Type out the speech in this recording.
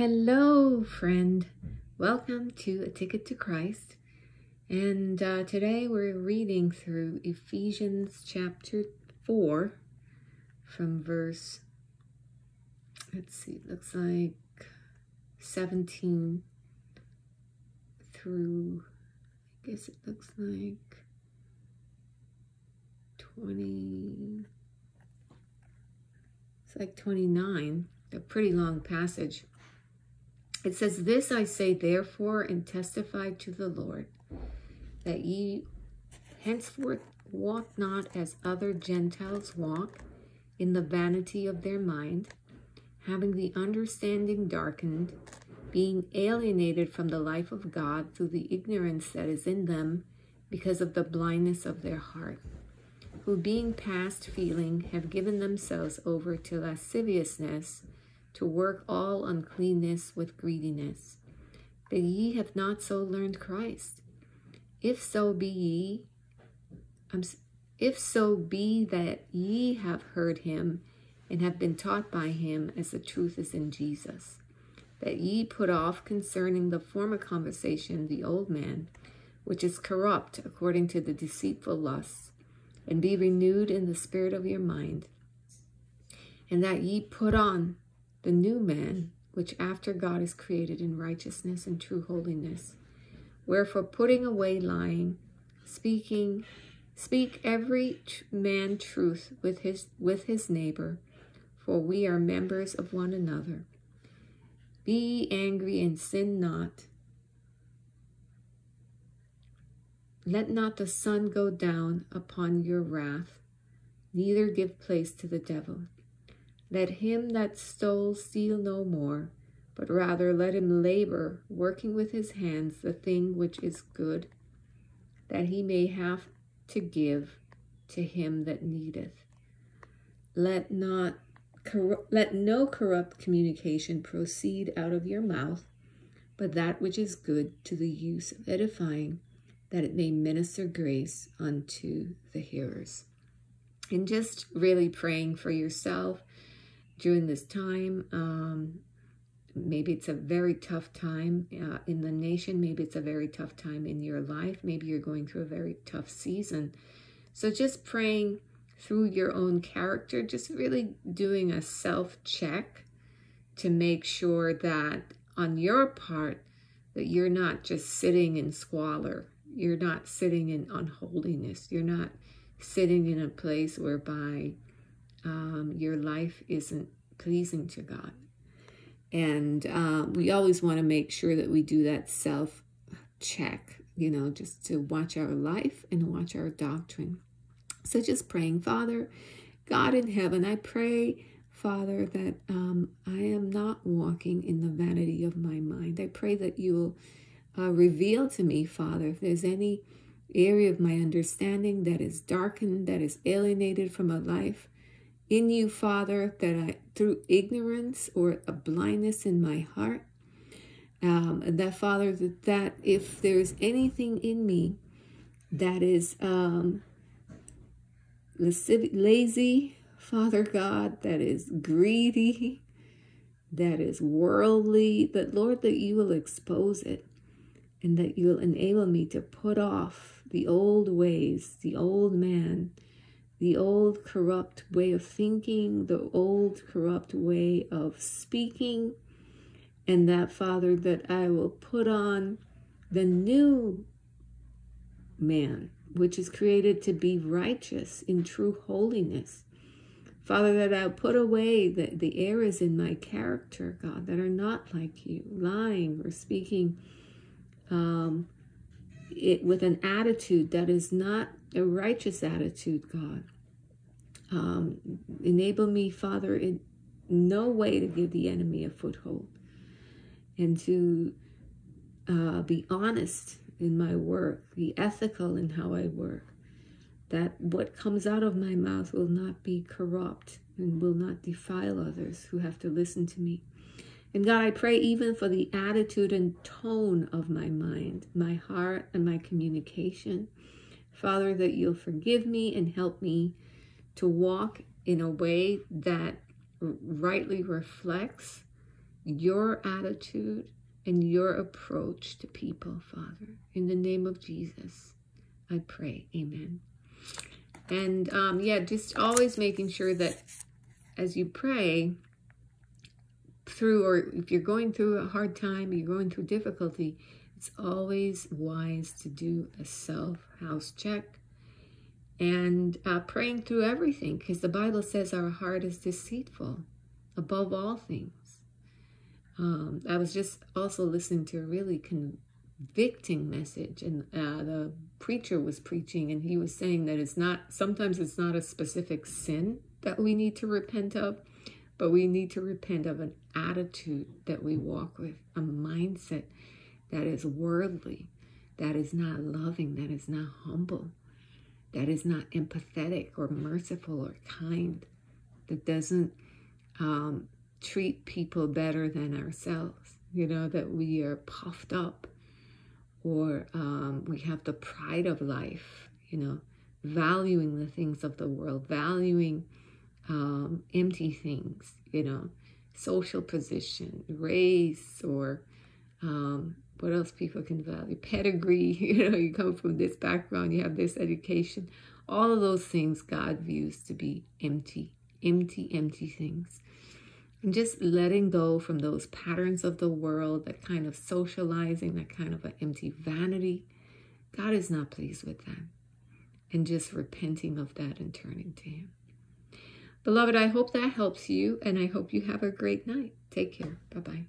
Hello, friend. Welcome to A Ticket to Christ. And uh, today we're reading through Ephesians chapter 4 from verse, let's see, looks like 17 through, I guess it looks like 20, it's like 29, a pretty long passage. It says, This I say therefore and testify to the Lord, that ye henceforth walk not as other Gentiles walk, in the vanity of their mind, having the understanding darkened, being alienated from the life of God through the ignorance that is in them because of the blindness of their heart, who being past feeling have given themselves over to lasciviousness, to work all uncleanness with greediness. That ye have not so learned Christ. If so be ye, um, if so be that ye have heard him and have been taught by him as the truth is in Jesus, that ye put off concerning the former conversation the old man, which is corrupt according to the deceitful lusts, and be renewed in the spirit of your mind, and that ye put on the new man, which after God is created in righteousness and true holiness. Wherefore, putting away lying, speaking, speak every man truth with his with his neighbor, for we are members of one another. Be angry and sin not. Let not the sun go down upon your wrath, neither give place to the devil. Let him that stole steal no more, but rather let him labor, working with his hands the thing which is good, that he may have to give to him that needeth. Let not let no corrupt communication proceed out of your mouth, but that which is good to the use of edifying, that it may minister grace unto the hearers. And just really praying for yourself during this time. Um, maybe it's a very tough time uh, in the nation. Maybe it's a very tough time in your life. Maybe you're going through a very tough season. So just praying through your own character, just really doing a self check to make sure that on your part that you're not just sitting in squalor. You're not sitting in unholiness. You're not sitting in a place whereby um, your life isn't pleasing to God. And uh, we always want to make sure that we do that self check, you know, just to watch our life and watch our doctrine. So just praying, Father, God in heaven, I pray, Father, that um, I am not walking in the vanity of my mind. I pray that you will uh, reveal to me, Father, if there's any area of my understanding that is darkened, that is alienated from a life in you, Father, that I, through ignorance or a blindness in my heart, um, that Father, that, that if there's anything in me that is um, lazy, Father God, that is greedy, that is worldly, that Lord, that you will expose it and that you'll enable me to put off the old ways, the old man, the old corrupt way of thinking, the old corrupt way of speaking, and that, Father, that I will put on the new man, which is created to be righteous in true holiness. Father, that I'll put away the, the errors in my character, God, that are not like you, lying or speaking um, it with an attitude that is not a righteous attitude, God. Um, enable me, Father, in no way to give the enemy a foothold and to uh, be honest in my work, be ethical in how I work, that what comes out of my mouth will not be corrupt and will not defile others who have to listen to me. And God, I pray even for the attitude and tone of my mind, my heart, and my communication. Father, that you'll forgive me and help me to walk in a way that rightly reflects your attitude and your approach to people, Father. In the name of Jesus, I pray. Amen. And um, yeah, just always making sure that as you pray through, or if you're going through a hard time, you're going through difficulty, it's always wise to do a self house check and uh, praying through everything because the Bible says our heart is deceitful above all things. Um, I was just also listening to a really convicting message, and uh, the preacher was preaching, and he was saying that it's not, sometimes it's not a specific sin that we need to repent of, but we need to repent of an attitude that we walk with, a mindset that is worldly, that is not loving, that is not humble, that is not empathetic or merciful or kind, that doesn't um, treat people better than ourselves, you know, that we are puffed up or um, we have the pride of life, you know, valuing the things of the world, valuing um, empty things, you know, social position, race, or um, what else people can value, pedigree, you know, you come from this background, you have this education. All of those things God views to be empty, empty, empty things. And just letting go from those patterns of the world, that kind of socializing, that kind of an empty vanity. God is not pleased with that. And just repenting of that and turning to Him. Beloved, I hope that helps you, and I hope you have a great night. Take care. Bye bye.